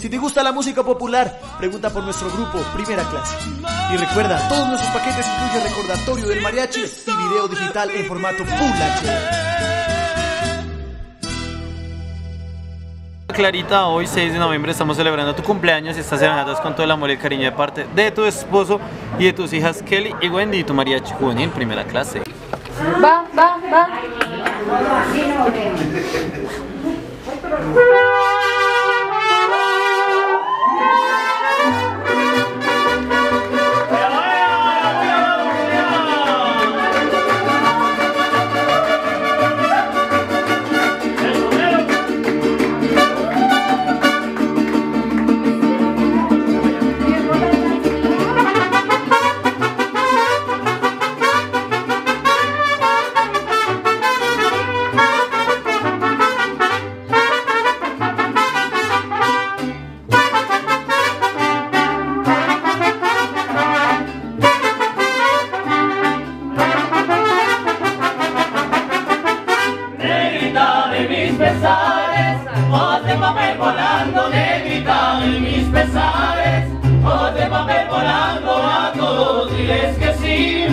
Si te gusta la música popular, pregunta por nuestro grupo Primera Clase. Y recuerda, todos nuestros paquetes incluyen recordatorio del mariachi y video digital en formato Full HD. Clarita, hoy 6 de noviembre estamos celebrando tu cumpleaños y estas serenatas con todo el amor y el cariño de parte de tu esposo y de tus hijas Kelly y Wendy y tu mariachi juvenil primera clase. Va, va, va. Thank you. Pesares, o de papel volando, de mis pesares, o de papel volando, a todos diles que sí,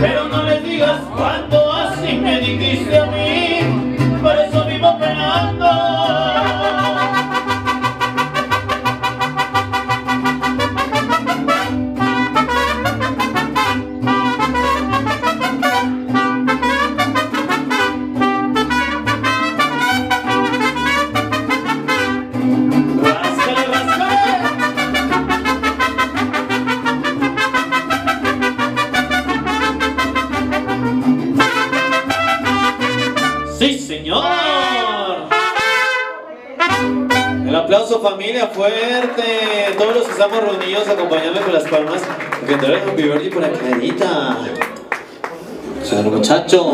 pero no les digas cuánto Sí, señor. El aplauso familia fuerte, todos los que estamos reunidos acompañando con las palmas, que te Happy por. Son los muchachos.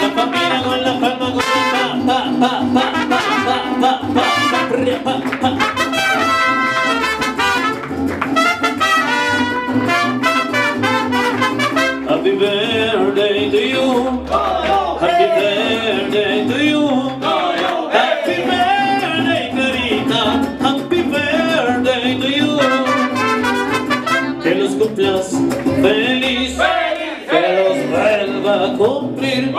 La familia con la palma con. Cumplas feliz. Que los vuelva a cumplir.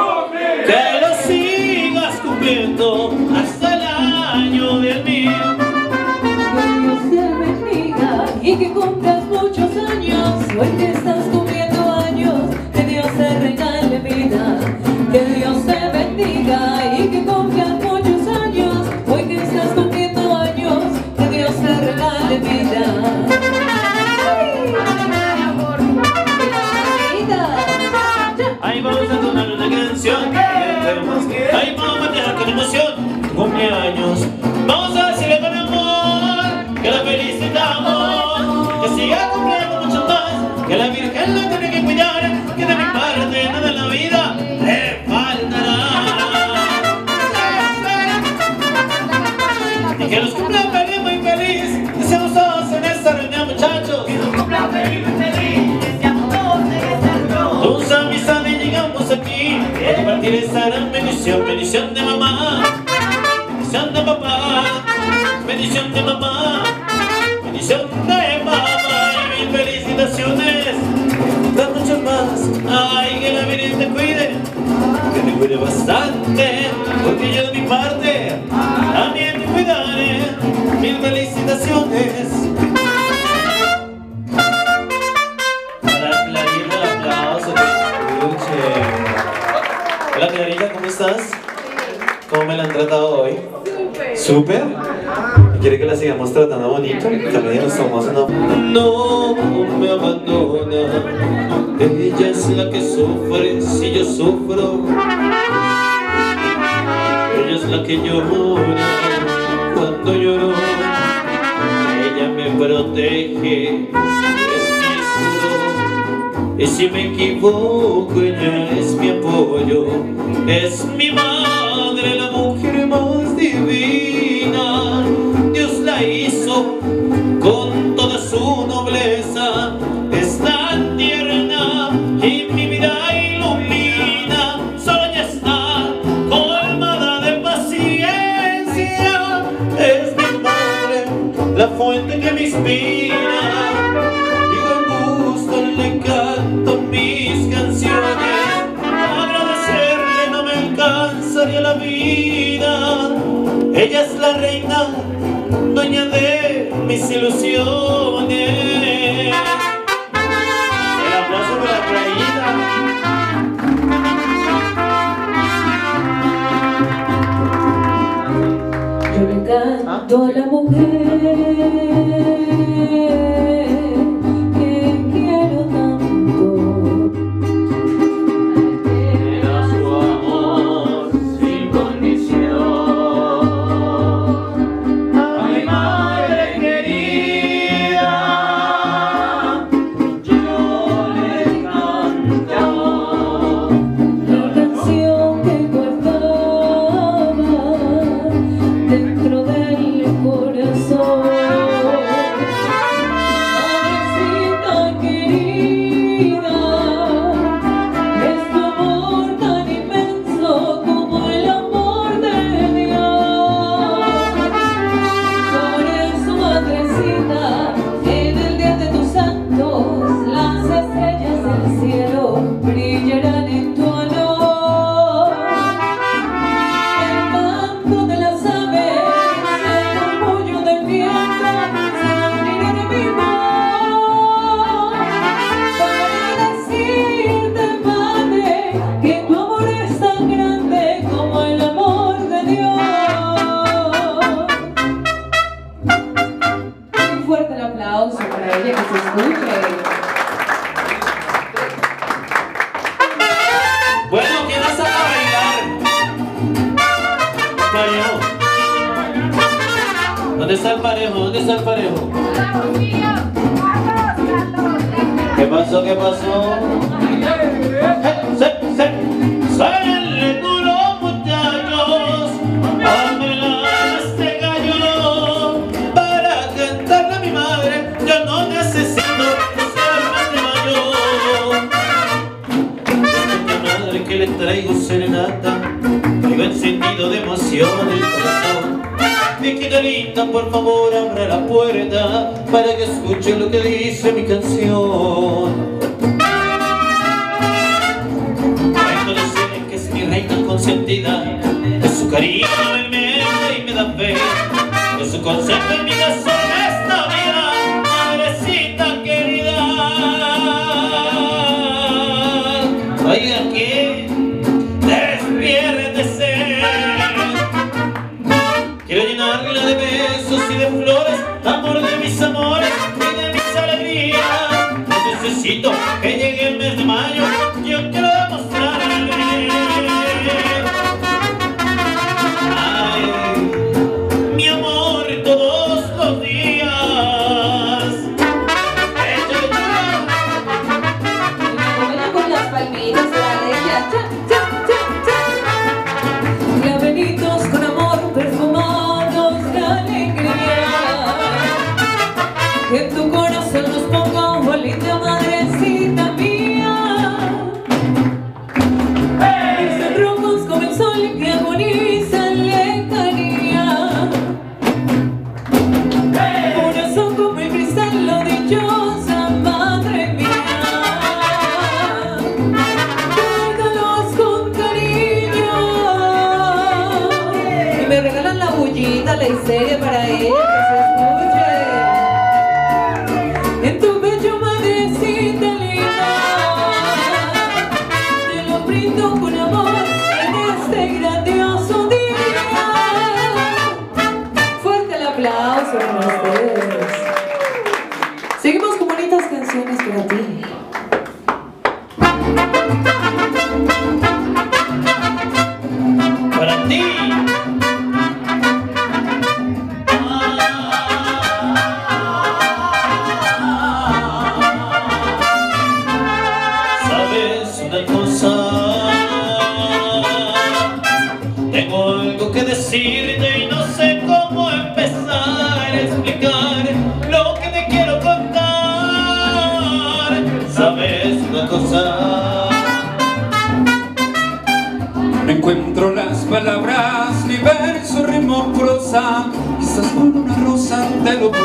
Que los sigas cumpliendo hasta el año del mil. Que Dios te bendiga y que cumplas muchos años. Hoy que estás Hallelujah. No me abandona. Ella es la que sufre si yo sufro. Ella es la que llora cuando lloro. Ella me protege es mi Y si me equivoco ella es mi apoyo. Es mi madre, la mujer más divina. 고 Cuando la mujer ¿Dónde está el parejo? ¿Dónde está el ¿Qué pasó? ¿Qué pasó? ¡Se, se, se! duro, muchachos! ¡Pamela se cayó! Para cantarle a mi madre, yo no necesito ser más de mayor. Madre que le traigo serenata, vivo encendido de emociones. Miguelita, por favor abre la puerta para que escuche lo que dice mi canción. Vengo de que es mi reina consentida, de su cariño me y me da fe, de su concepto en mi casa esta vida. Guadalupe.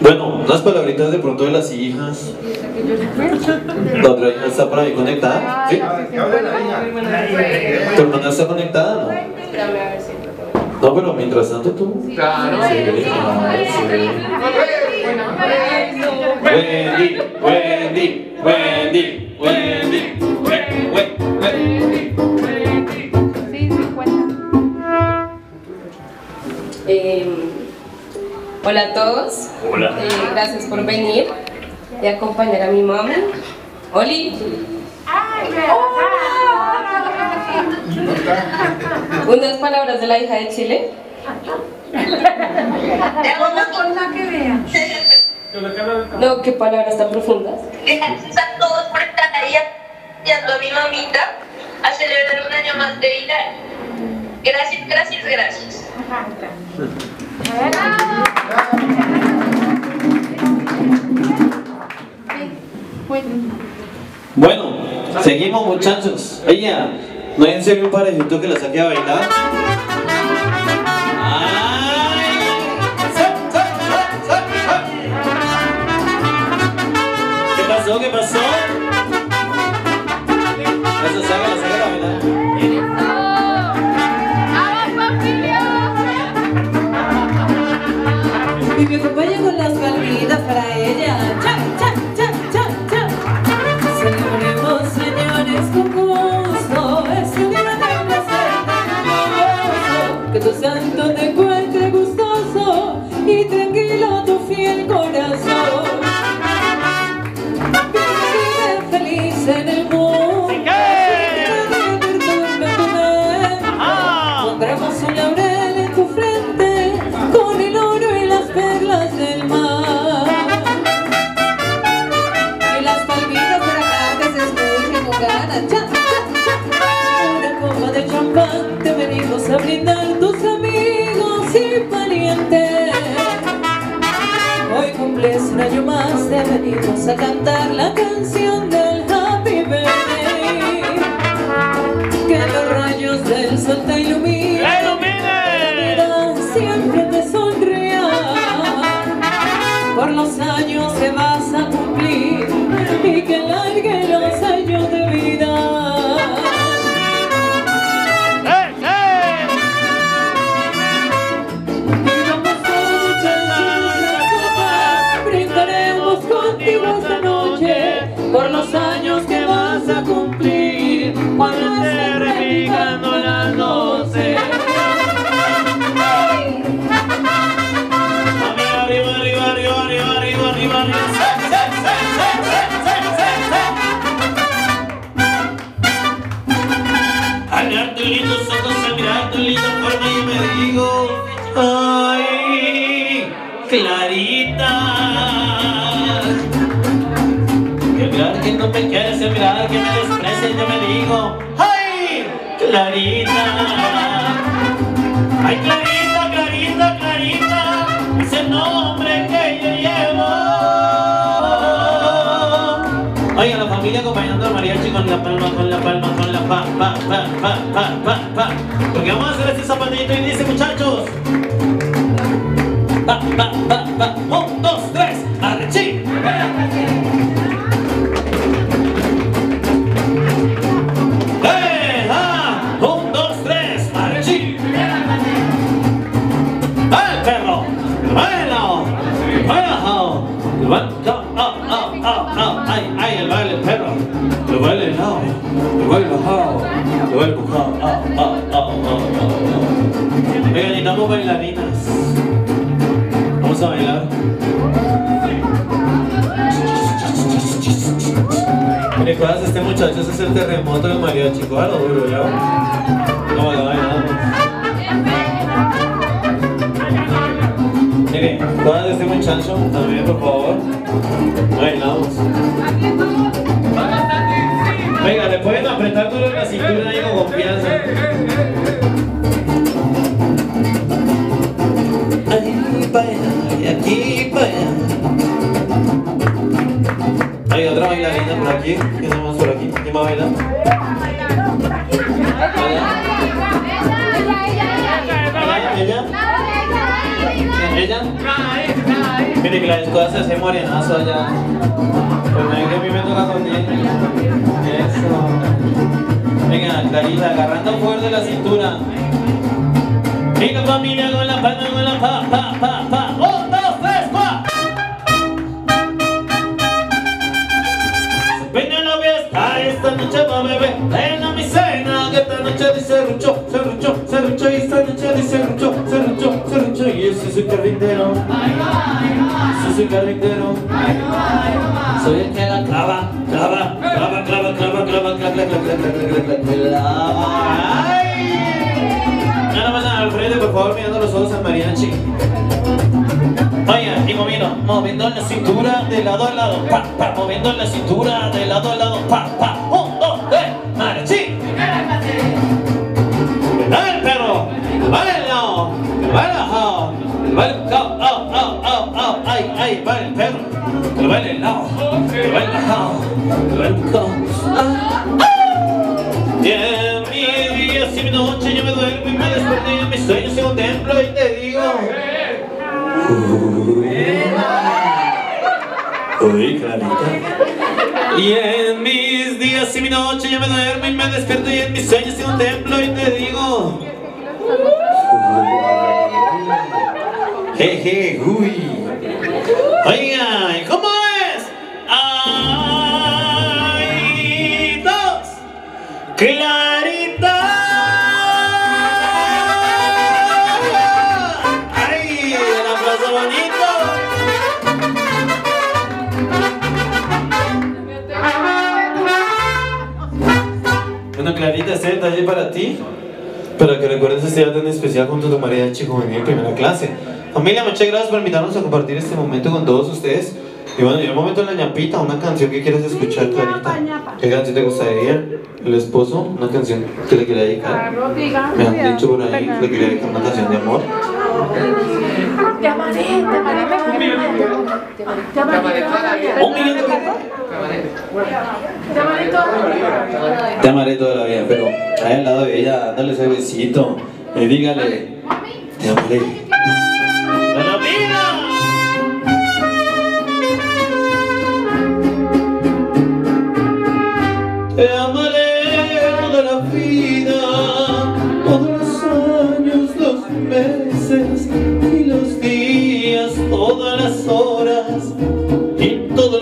Bueno, unas palabritas de pronto de las hijas. La otra hija está por ahí conectada. ¿Sí? ¿Tu hermana está conectada? No. No, pero mientras tanto tú. Claro. Sí, claro, sí. Wendy, Wendy, Wendy, Wendy, Wendy, Wendy. Hola a todos. Hola. Eh, gracias por venir y acompañar a mi mami. Oli. Unas palabras de la hija de Chile. No, qué palabras tan profundas. Gracias a todos por estar ahí apoyando a mi mamita a celebrar un año más de vida. Gracias, gracias, gracias. Bueno, seguimos muchachos. Ella, ¿no hay en serio un parejito que la saque a bailar? Escuchen con ganas. Cha, cha, cha. Una copa de champán te venimos a brindar tus amigos y parientes. Hoy cumples un año más, te venimos a cantar la canción del ¡ay! Clarita. ¡Ay, Clarita, Clarita, Clarita! Es el nombre que yo llevo. Oiga, la familia acompañando al mariachi con la palma, con la palma, con la pa, pa, pa, pa, pa, pa, pa. Porque vamos a hacer este zapatito y dice, muchachos. Pa, pa, pa, pa. Un, dos, tres, arrechí. Necesitamos bailarinas. Vamos a bailar. Mire, ¿cuál es este muchacho? Ese es el terremoto del mariachi. Cójalo duro, ya. No, ya bailamos. Mire, ¿cuál es este muchacho? También, por favor. Bailamos. Venga, le pueden apretar duro la cintura ahí con confianza. Bailarina por aquí. ¿Quién más por aquí? ¿Quién va a bailar? Mire que la escuela se morenazo allá. Pues es que a mí me. Eso. Venga, Clarita, agarrando fuerte la cintura. Venga familia con la palma, con la pa, pa, pa, pa. Un, es el carpintero. Soy el que la clava, clava, clava, clava, clava, clava, clava, clava. Nada más al frente, por favor, mirando los ojos al mariachi. Vaya, y moviendo, moviendo la cintura de lado a lado, pa, pa, moviendo la cintura de lado a lado, pa, pa, ¡Vale, no! ¡Vale, no! ¡Vale, no! ¡Ah! Y en mi día y mi noche yo me duermo y me despierto y en mis sueños yo contemplo y te digo Uy, clarita Y en mis días y mi noche yo me duermo y me despierto y en mis sueños yo contemplo y te digo Jeje, uy Oiga, ¿y ¿cómo Clarita, este detalle para ti. Para que recuerdes este día tan especial junto a tu mariachi juvenil en primera clase. Familia, muchas gracias por invitarnos a compartir este momento con todos ustedes. Y bueno, y el momento de la ñapita, una canción que quieras escuchar, Clarita. ¿Qué canción te gustaría? ¿El esposo? ¿Una canción que le quería dedicar? Me han dicho por ahí que le quería dedicar una canción de amor. Te amaré, te amaré, te amaré todavía. Un millón de copas. Te amaré toda la vida, pero ahí al lado de ella, dale ese besito y dígale, te amaré.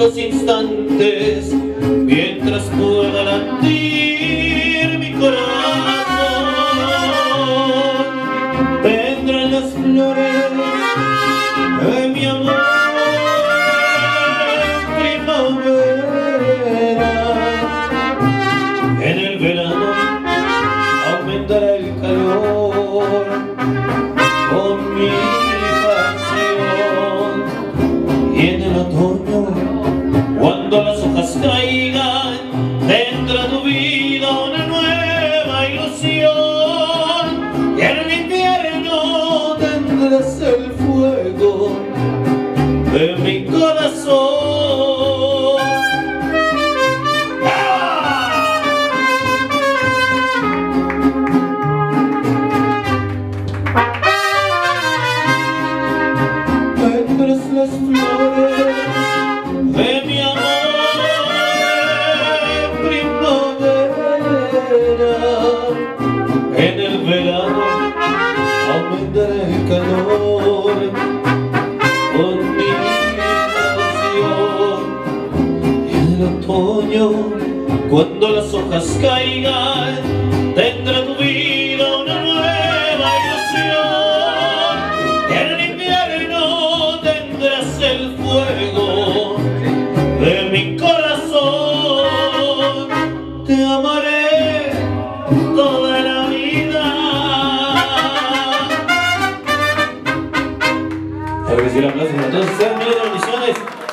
Los instantes, mientras pueda latir mi corazón. Vendrán las flores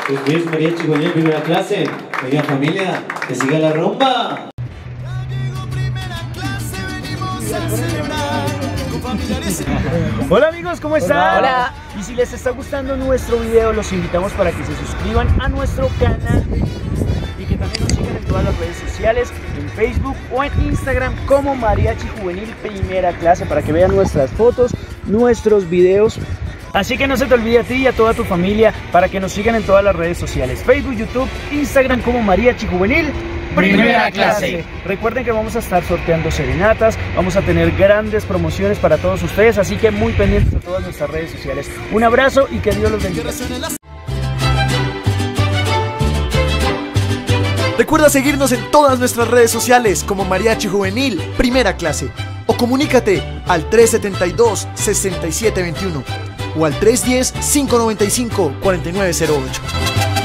Pues Luis María Chigonel, primera clase. Oiga familia, que siga la rumba. Hola amigos, ¿cómo están? Hola. Y si les está gustando nuestro video, los invitamos para que se suscriban a nuestro canal y que también nos sigan en todas las redes sociales, en Facebook o en Instagram como Mariachi Juvenil Primera Clase para que vean nuestras fotos, nuestros videos. Así que no se te olvide a ti y a toda tu familia para que nos sigan en todas las redes sociales, Facebook, YouTube, Instagram como Mariachi Juvenil Primera clase. Recuerden que vamos a estar sorteando serenatas, vamos a tener grandes promociones para todos ustedes, así que muy pendientes de todas nuestras redes sociales. Un abrazo y que Dios los bendiga. Recuerda seguirnos en todas nuestras redes sociales como Mariachi Juvenil Primera Clase o comunícate al 372-6721 o al 310-595-4908.